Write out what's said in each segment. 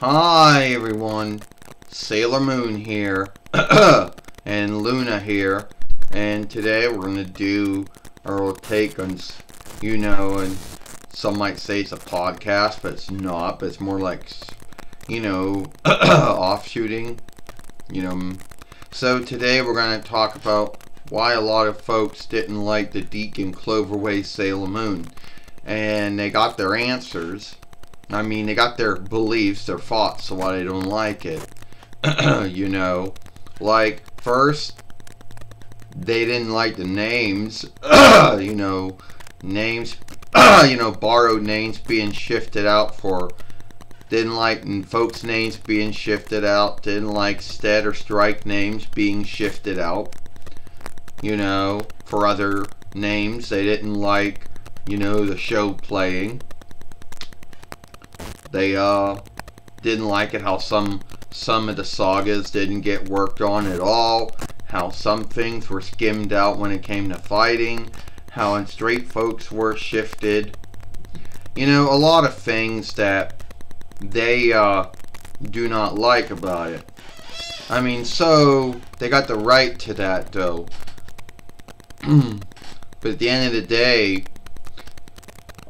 Hi everyone, Sailor Moon here, and Luna here, and today we're going to do our take on, you know, and some might say it's a podcast, but it's not, but it's more like, you know, offshooting, you know. So today we're going to talk about why a lot of folks didn't like the DiC and Cloverway Sailor Moon, and they got their answers I mean, they got their beliefs, their thoughts, so why they don't like it. you know, like first they didn't like the names. you know, names. you know, borrowed names being shifted out for. Didn't like folks' names being shifted out. Didn't like stead or strike names being shifted out. You know, for other names. They didn't like, you know, the show playing. They uh, didn't like it how some some of the sagas didn't get worked on at all. How some things were skimmed out when it came to fighting. How straight folks were shifted. You know, a lot of things that they uh, do not like about it. I mean, so they got the right to that though. but at the end of the day,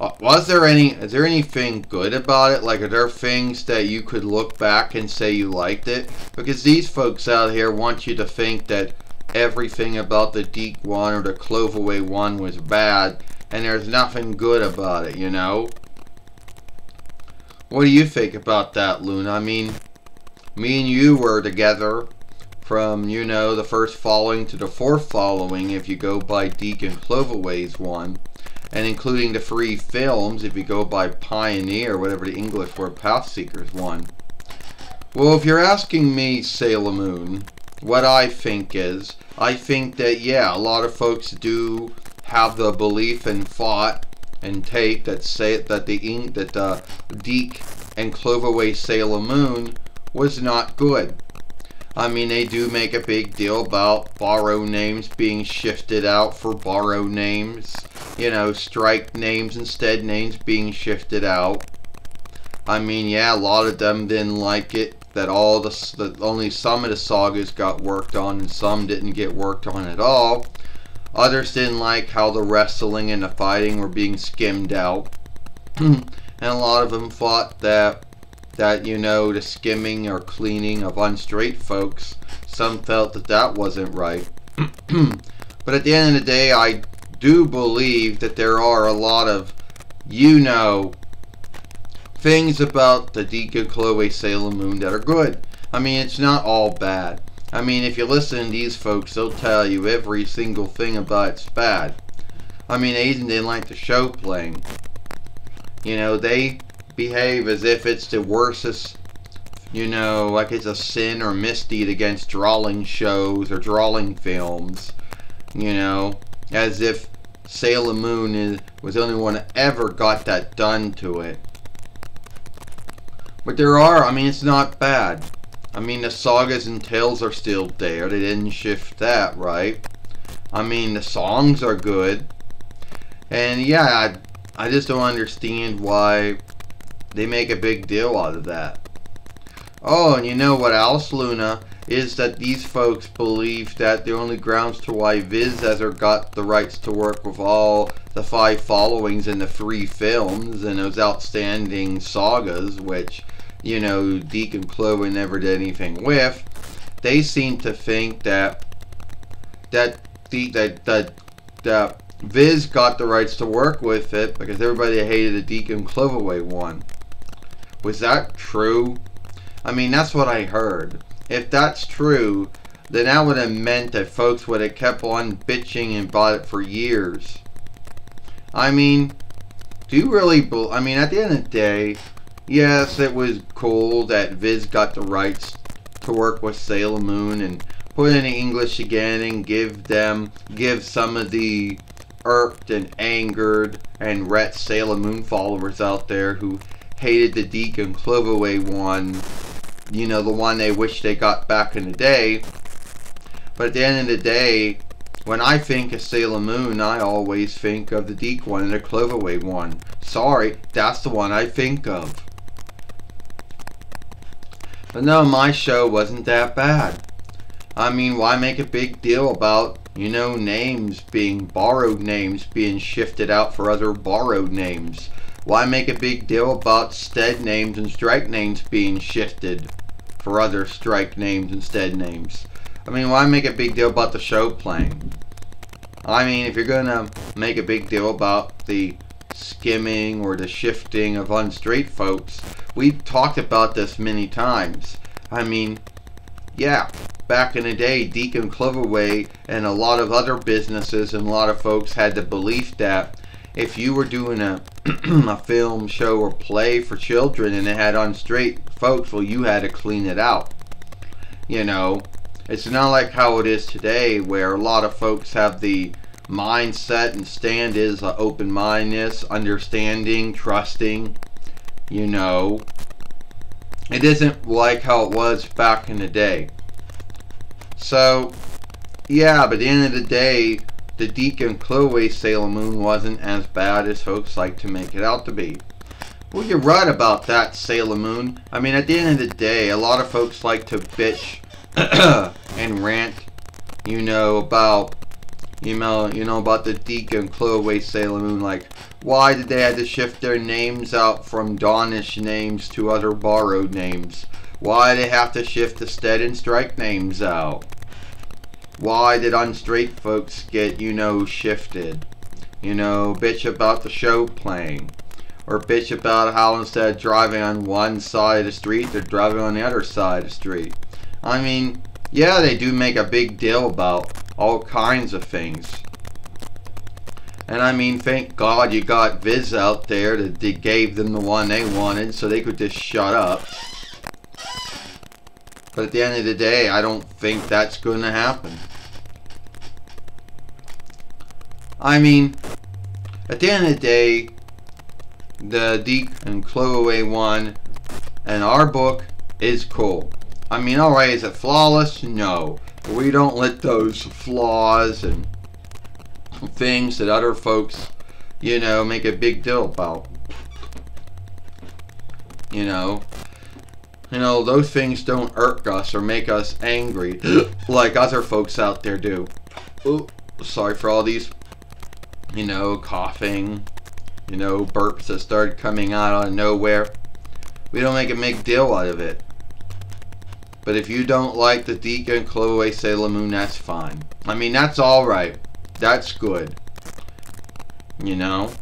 Uh, was there any, is there anything good about it? Like, are there things that you could look back and say you liked it? Because these folks out here want you to think that everything about the DiC one or the Cloverway one was bad, and there's nothing good about it, you know? What do you think about that, Luna? I mean, me and you were together from, you know, the first following to the fourth following if you go by DiC and Cloverway's one and including the free films if you go by Pioneer, whatever the English word Pathseekers one. Well, if you're asking me, Sailor Moon, what I think is, I think that, yeah, a lot of folks do have the belief and thought and take that say that the ink that the DiC and Cloverway Sailor Moon was not good. I mean, they do make a big deal about borrow names being shifted out for borrow names. You know, strike names instead names being shifted out. I mean, yeah, a lot of them didn't like it. That all the that only some of the sagas got worked on and some didn't get worked on at all. Others didn't like how the wrestling and the fighting were being skimmed out. and a lot of them thought that that, you know, the skimming or cleaning of unstraight folks, some felt that that wasn't right. but at the end of the day, I do believe that there are a lot of, you know, things about the DiC and Chloe Sailor Moon that are good. I mean, it's not all bad. I mean, if you listen to these folks, they'll tell you every single thing about it's bad. I mean, Aiden didn't like the show playing. You know, they behave as if it's the worstest, you know, like it's a sin or misdeed against drawing shows or drawing films, you know, as if Sailor Moon is, was the only one that ever got that done to it. But there are, I mean, it's not bad. I mean, the sagas and tales are still there. They didn't shift that, right? I mean, the songs are good. And yeah, I, I just don't understand why they make a big deal out of that. Oh, and you know what else, Luna? Is that these folks believe that the only grounds to why Viz Ezra got the rights to work with all the five followings in the three films and those outstanding sagas, which, you know, DiC and Clover never did anything with, they seem to think that that the that that that Viz got the rights to work with it because everybody hated the DiC and Cloverway one. Was that true? I mean, that's what I heard. If that's true, then that would have meant that folks would have kept on bitching and bought it for years. I mean, do you really... I mean, at the end of the day, yes, it was cool that Viz got the rights to work with Sailor Moon and put in English again and give them, give some of the irked and angered and ret Sailor Moon followers out there who hated the and Cloverway one, you know, the one they wish they got back in the day. But at the end of the day, when I think of Sailor Moon, I always think of the DiC one and the Cloverway one. Sorry, that's the one I think of. But no, my show wasn't that bad. I mean, why make a big deal about, you know, names being borrowed names being shifted out for other borrowed names? Why make a big deal about stead names and strike names being shifted for other strike names and stead names? I mean, why make a big deal about the show playing? I mean, if you're going to make a big deal about the skimming or the shifting of unstraight folks, we've talked about this many times. I mean, yeah, back in the day, DiC and Cloverway and a lot of other businesses and a lot of folks had the belief that if you were doing a, a film, show, or play for children and it had unstraight folks, well, you had to clean it out. You know, it's not like how it is today where a lot of folks have the mindset and stand is uh, open-mindedness, understanding, trusting, you know. It isn't like how it was back in the day. So, yeah, but at the end of the day, the DiC and Chloe Sailor Moon wasn't as bad as folks like to make it out to be. Well, you're right about that, Sailor Moon. I mean, at the end of the day, a lot of folks like to bitch and rant, you know, about you know, you know about the DiC and Chloe Sailor Moon, like why did they have to shift their names out from Dawnish names to other borrowed names? Why did they have to shift the Stead and Strike names out? Why did unstraight folks get, you know, shifted? You know, bitch about the show playing. Or bitch about how instead of driving on one side of the street, they're driving on the other side of the street. I mean, yeah, they do make a big deal about all kinds of things. And I mean, thank God you got Viz out there that they gave them the one they wanted so they could just shut up. But at the end of the day, I don't think that's going to happen. I mean, at the end of the day, the DiC and Chloe one and our book is cool. I mean, alright, is it flawless? No. We don't let those flaws and things that other folks, you know, make a big deal about. You know, you know, those things don't irk us or make us angry like other folks out there do. Ooh, sorry for all these, you know, coughing, you know, burps that start coming out of nowhere. We don't make a big deal out of it. But if you don't like the DiC and Chloe Sailor Moon, that's fine. I mean, that's alright. That's good. You know?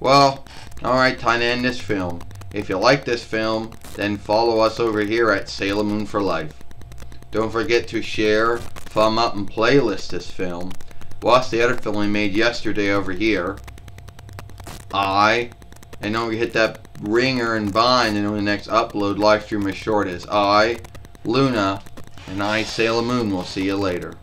Well, alright, time to end this film. If you like this film, then follow us over here at Sailor Moon for Life. Don't forget to share, thumb up, and playlist this film. Watch the other film we made yesterday over here. I and don't hit that ringer and bind and when the next upload live stream is short as I, Luna, and I, Sailor Moon will see you later.